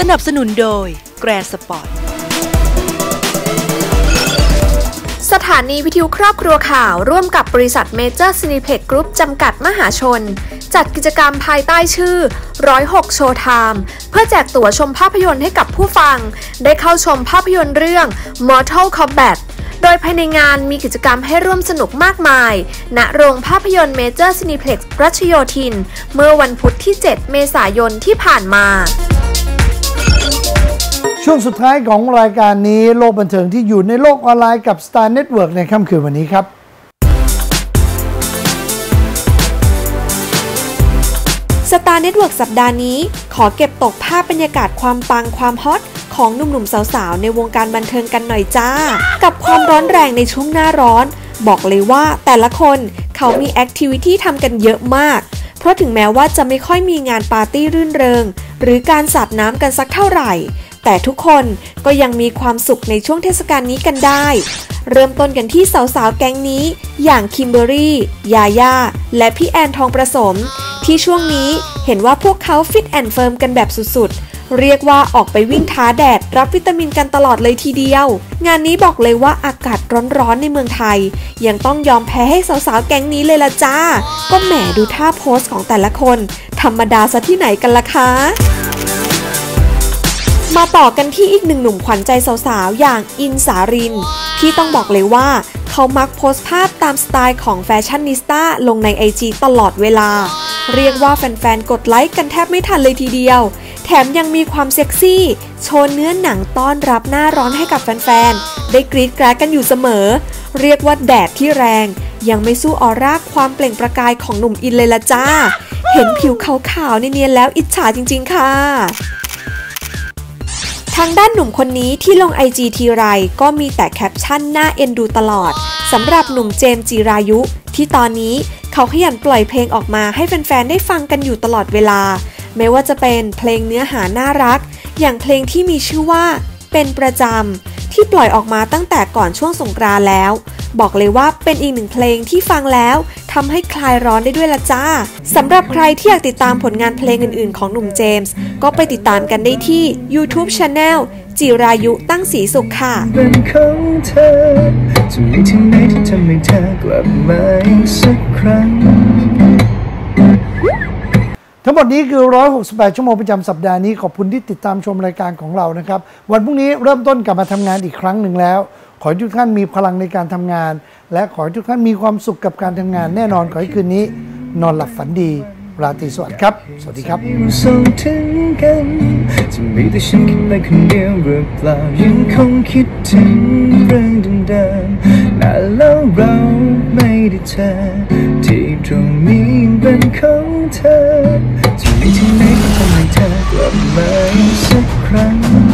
สนับสนุนโดย Grand Sport สถานีวิทยุครอบครัวข่าว ร่วมกับบริษัทเมเจอร์ซีนีเพล็กซ์กรุ้ปจำกัดมหาชน จัดกิจกรรมภายใต้ชื่อ 106 Showtime เพื่อแจกตั๋วชมภาพยนตร์ให้กับผู้ฟัง ได้เข้าชมภาพยนตร์เรื่อง Mortal Kombat โดยภายในงานมีกิจกรรมให้ร่วมสนุกมากมาย ณ โรงภาพยนตร์เมเจอร์ซีนีเพล็กซ์รัชโยธิน เมื่อวันพุธที่ 7 เมษายนที่ผ่านมา ช่วงสุดท้ายของรายการนี้โลกบันเทิงที่อยู่ในโลกออนไลน์กับ Star Network ในค่ำคืนวันนี้ครับ Star Network สัปดาห์นี้ ขอเก็บตกภาพบรรยากาศความปังความฮอตของหนุ่มๆสาวๆ ในวงการบันเทิงกันหน่อยจ้า กับความร้อนแรงในช่วงหน้าร้อน บอกเลยว่าแต่ละคนเขามี activity ทำกันเยอะมาก เพราะถึงแม้ว่าจะไม่ค่อยมีงานปาร์ตี้รื่นเริง หรือการสาดน้ำกันสักเท่าไหร่ แต่ทุกคนก็ยังมีความสุขในช่วงเทศกาลนี้กันได้ เริ่มต้นกันที่สาวๆ แก๊งนี้ อย่างคิมเบอรี่ ยาย่า และพี่แอนทองประสม ที่ช่วงนี้เห็นว่าพวกเขา fit and firm กันแบบสุดๆ เรียกว่าออกไปวิ่งท้าแดด รับวิตามินกันตลอดเลยทีเดียว งานนี้บอกเลยว่าอากาศร้อนๆ ในเมืองไทย ยังต้องยอมแพ้ให้สาวๆ แก๊งนี้เลยละจ้า ก็แหมดูท่าโพสของแต่ละคน ธรรมดาซะที่ไหนกันล่ะคะ มาต่อกันที่อีกหนึ่งหนุ่มขวัญใจสาวๆ อย่างอินสาริน ที่ต้องบอกเลยว่า เขามักโพสต์ภาพตามสไตล์ของแฟชั่นนิสต้าลงใน IG ตลอดเวลา เรียกว่าแฟนๆ กดไลค์กันแทบไม่ทันเลยทีเดียว แถมยังมีความเซ็กซี่ โชว์เนื้อหนังต้อนรับหน้าร้อนให้กับแฟนๆ ได้กรี๊ดกราดกันอยู่เสมอ เรียกว่าแดดที่แรง ยังไม่สู้ออร่าความเปล่งประกายของหนุ่มอินเลยละจ้า เห็นผิวขาวๆเนียนๆแล้วอิจฉาจริง ๆ ค่ะ ทางด้านหนุ่มคนนี้ที่ลง IG ทีไรก็มีแต่แคปชั่นน่าเอ็นดูตลอดสำหรับหนุ่มเจมส์จีรายุ ที่ตอนนี้เขาขยันปล่อยเพลงออกมาให้แฟนๆ ได้ฟังกันอยู่ตลอดเวลา ไม่ว่าจะเป็นเพลงเนื้อหาน่ารัก อย่างเพลงที่มีชื่อว่าเป็นประจำ ที่ปล่อยออกมาตั้งแต่ก่อนช่วงสงกรานแล้ว บอกเลยว่าเป็นอีกหนึ่งเพลงที่ฟังแล้ว ทำให้คลายร้อนได้ด้วยละจ้าสำหรับใครที่อยากติดตามผลงานเพลงอื่นๆ ของหนุ่มเจมส์ก็ไปติดตามกันได้ที่ YouTube Channel จิรายุตั้งสีสุขค่ะเป็นของเธอจะมีที่ไหนที่ทำให้เธอกลับมาอีกสักครั้ง ทั้งหมดนี้คือ 168 ชั่วโมงประจำสัปดาห์นี้ ขอบคุณที่ติดตามชมรายการของเรานะครับ วันพรุ่งนี้เริ่มต้นกลับมาทำงานอีกครั้งหนึ่งแล้ว ขอให้ทุกท่านมีพลังในการทำงาน และขอให้ทุกท่านมีความสุขกับการทำงานแน่นอนขอให้คืนนี้ นอนหลับฝันดี ราตรีสวัสดิ์ครับ สวัสดีครับอยู่ส่งถึงกันจะมีแต่ฉันคิดไปคนเดียวหรือเปล่ายังคงคิดถึงเรื่องเดิมๆนานแล้วเราไม่ได้เจอที่ตรงนี้ยังเป็นของเธอจะมีที่ไหนที่ทำให้เธอกลับมาอีกสักครั้ง